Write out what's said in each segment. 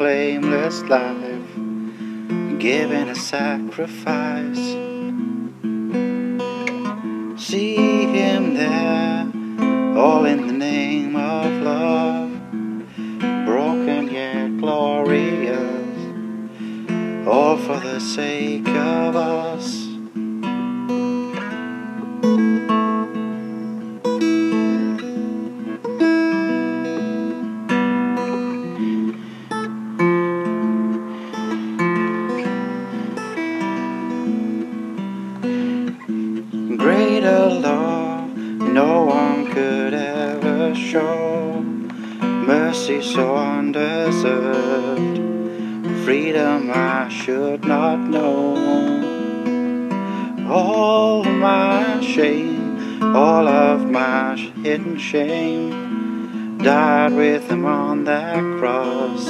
blameless life, given a sacrifice. See him there, all in the name of love, broken yet glorious, all for the sake of us. All of my shame, all of my hidden shame, died with him on that cross.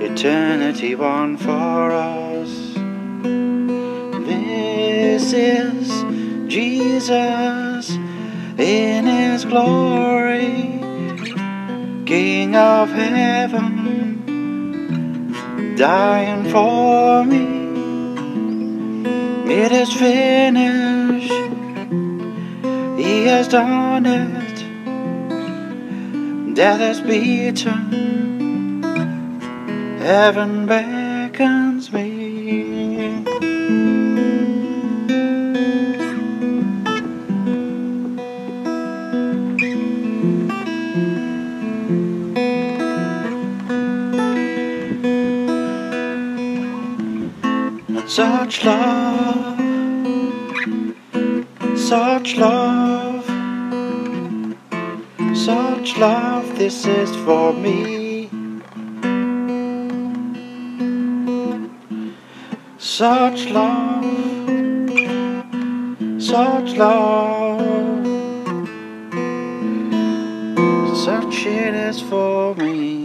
Eternity won for us. This is Jesus in His glory, King of heaven, dying for me. It is finished, He has done it. Death is beaten, heaven beckons me. Such love, such love, such love, this is for me. Such love, such love, such it is for me.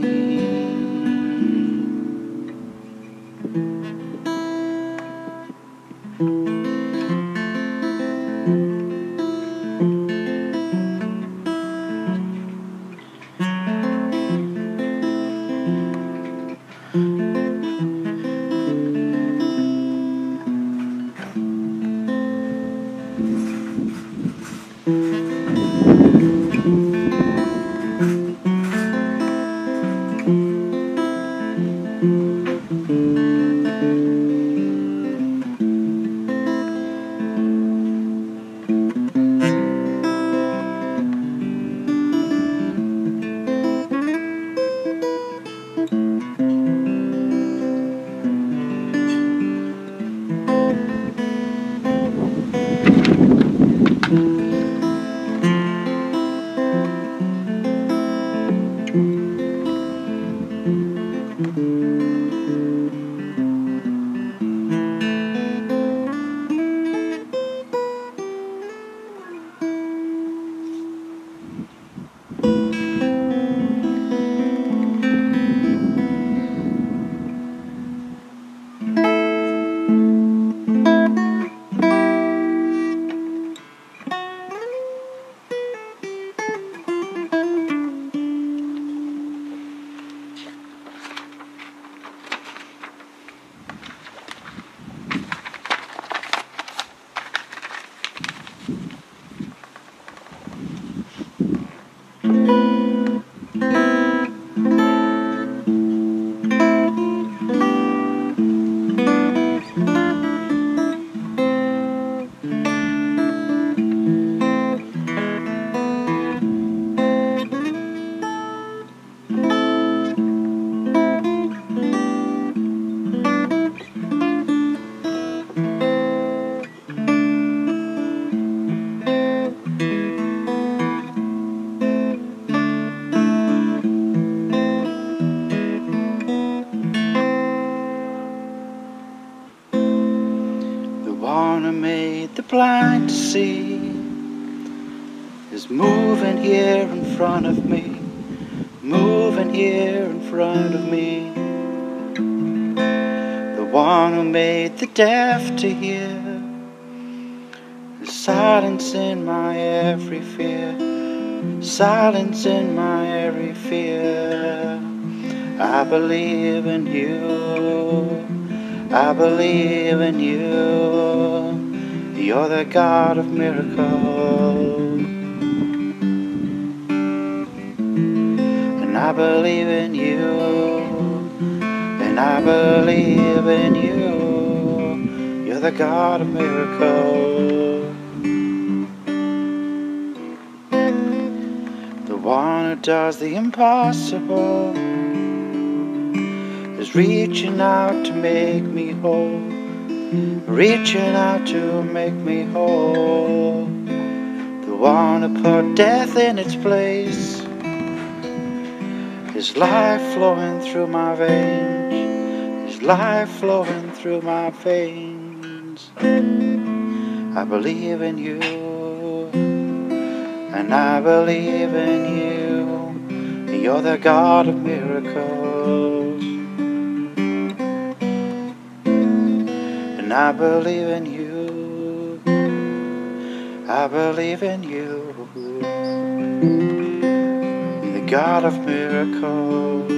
One who made the deaf to hear silence in my every fear. Silence in my every fear. I believe in you. I believe in you. You're the God of miracles. And I believe in you. And I believe in you. You're the God of miracles. The one who does the impossible is reaching out to make me whole. Reaching out to make me whole. The one who put death in its place. His life flowing through my veins. Life flowing through my veins. I believe in you. And I believe in you. You're the God of miracles. And I believe in you. I believe in you. The God of miracles.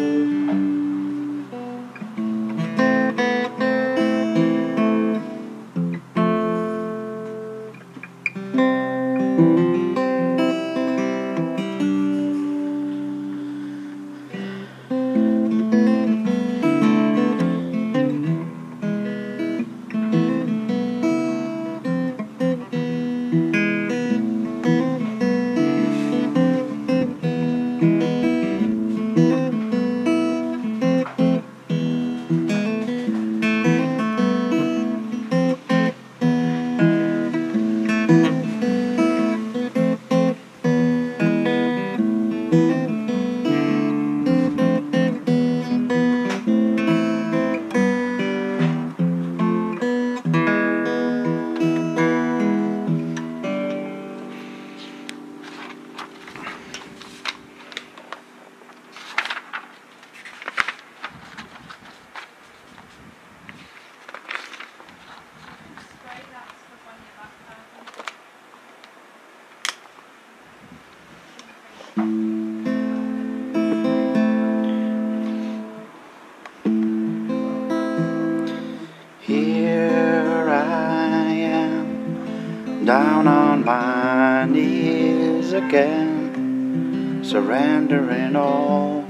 Surrendering all,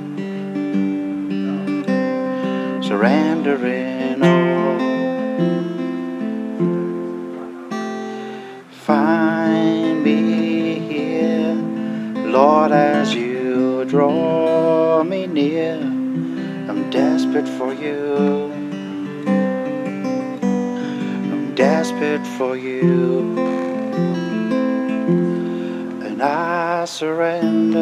surrendering all. Find me here, Lord, as you draw me near. I'm desperate for you. I'm desperate for you. I surrender.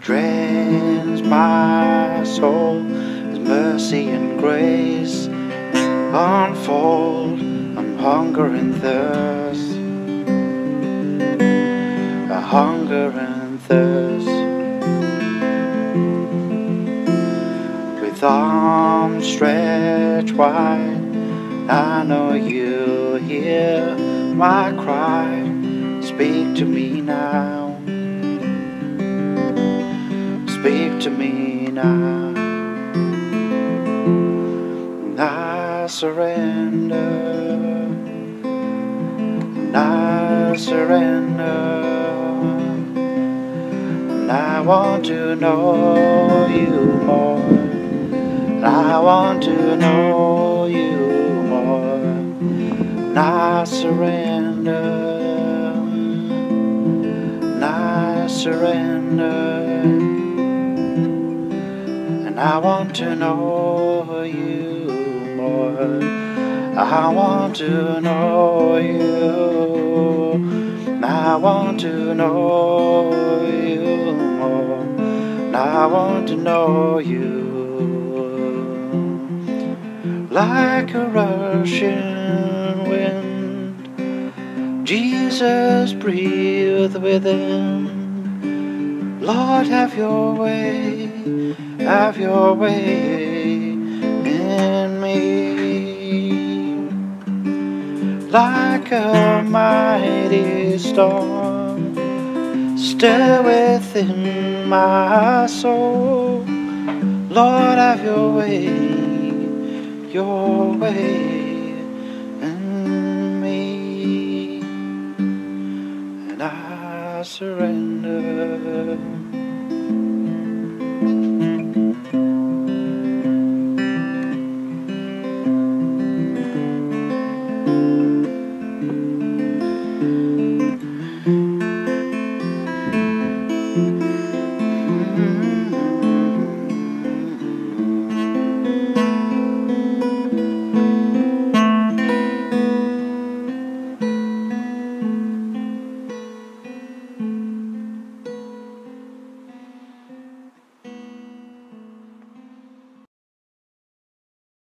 Drains my soul as mercy and grace unfold. I'm hunger and thirst. A hunger and thirst. With arms stretched wide, I know you hear my cry. Speak to me now. Speak to me now. I surrender. I surrender. And I want to know you more. I want to know you more. And I surrender. And I surrender. And I want to know you more. I want to know you. I want to know you more. I want to know you. Like a rushing wind, Jesus breathe within. Lord, have your way. have your way in me. Like a mighty storm, still within my soul. Lord, have your way, your way and me. And I surrender.